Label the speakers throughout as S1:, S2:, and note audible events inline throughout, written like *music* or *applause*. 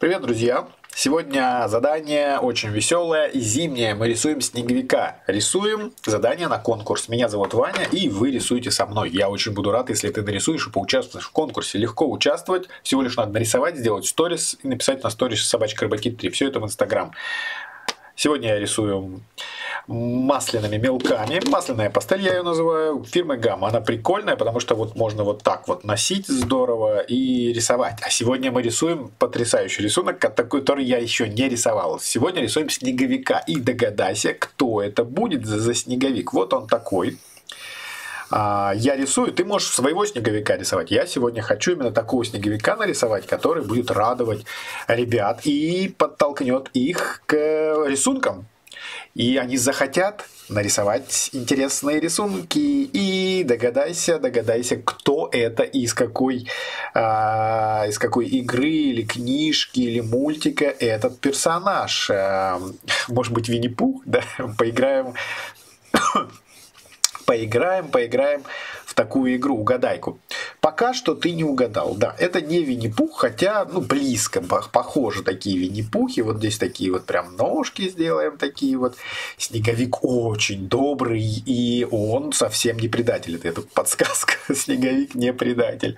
S1: Привет, друзья! Сегодня задание очень веселое и зимнее. Мы рисуем снеговика. Рисуем задание на конкурс. Меня зовут Ваня, и вы рисуете со мной. Я очень буду рад, если ты нарисуешь и поучаствуешь в конкурсе. Легко участвовать. Всего лишь надо нарисовать, сделать сторис и написать на сторис собачка рыбаки 3. Все это в Инстаграм. Сегодня я рисую масляными мелками. Масляная пастель я ее называю. Фирмы Гамма. Она прикольная, потому что вот можно вот так вот носить здорово и рисовать. А сегодня мы рисуем потрясающий рисунок, который я еще не рисовал. Сегодня рисуем снеговика. И догадайся, кто это будет за снеговик. Вот он такой. А, я рисую, ты можешь своего снеговика рисовать. Я сегодня хочу именно такого снеговика нарисовать, который будет радовать ребят и подтолкнет их к рисункам. И они захотят нарисовать интересные рисунки. И догадайся, догадайся, кто это и из какой, а, из какой игры или книжки или мультика этот персонаж. А, может быть, Винни-Пух, да? *laughs* Поиграем поиграем, поиграем в такую игру, угадайку. Пока что ты не угадал. Да, это не Винни-Пух, хотя, ну, близко, похожи такие Винни-Пухи. Вот здесь такие вот прям ножки сделаем, такие вот. Снеговик очень добрый, и он совсем не предатель. Это, это подсказка. *laughs* Снеговик не предатель.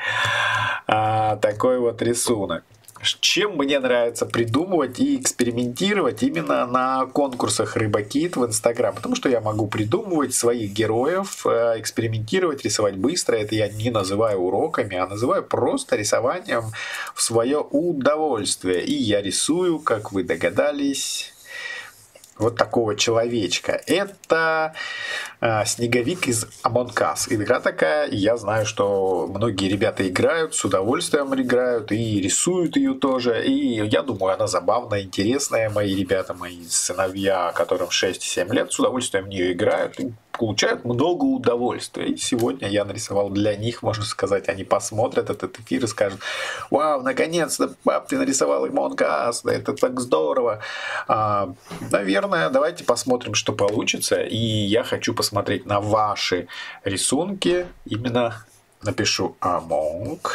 S1: А, такой вот рисунок чем мне нравится придумывать и экспериментировать именно на конкурсах Рыбакит в Инстаграм. Потому что я могу придумывать своих героев, э, экспериментировать, рисовать быстро. Это я не называю уроками, а называю просто рисованием в свое удовольствие. И я рисую, как вы догадались, вот такого человечка. Это э, снеговик из Among Us. Игра такая, я знаю, что многие ребята играют, с удовольствием играют и рисуют ее тоже. И я думаю, она забавная, интересная. Мои ребята, мои сыновья, которым 6-7 лет, с удовольствием в нее играют получают много удовольствия. И сегодня я нарисовал для них, можно сказать, они посмотрят этот эфир и скажут, вау, наконец-то, пап, ты нарисовал Имонкас, это так здорово. А, наверное, давайте посмотрим, что получится. И я хочу посмотреть на ваши рисунки. Именно напишу Among.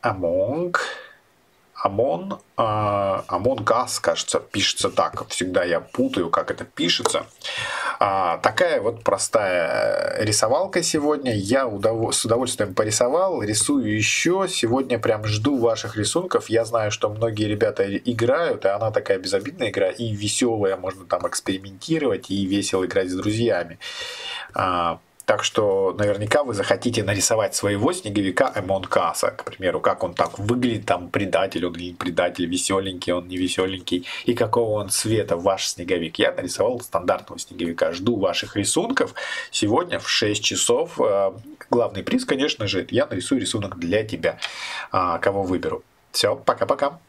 S1: Among. Амон, Амон Газ, кажется, пишется так. Всегда я путаю, как это пишется. А, такая вот простая рисовалка сегодня. Я удов... с удовольствием порисовал, рисую еще. Сегодня прям жду ваших рисунков. Я знаю, что многие ребята играют, и она такая безобидная игра и веселая. Можно там экспериментировать и весело играть с друзьями. А, так что наверняка вы захотите нарисовать своего снеговика Эмонкаса, к примеру, как он так выглядит, там предатель, он не предатель, веселенький, он не веселенький, и какого он цвета ваш снеговик. Я нарисовал стандартного снеговика. Жду ваших рисунков. Сегодня в 6 часов э, главный приз, конечно же, я нарисую рисунок для тебя, а, кого выберу. Все, пока-пока.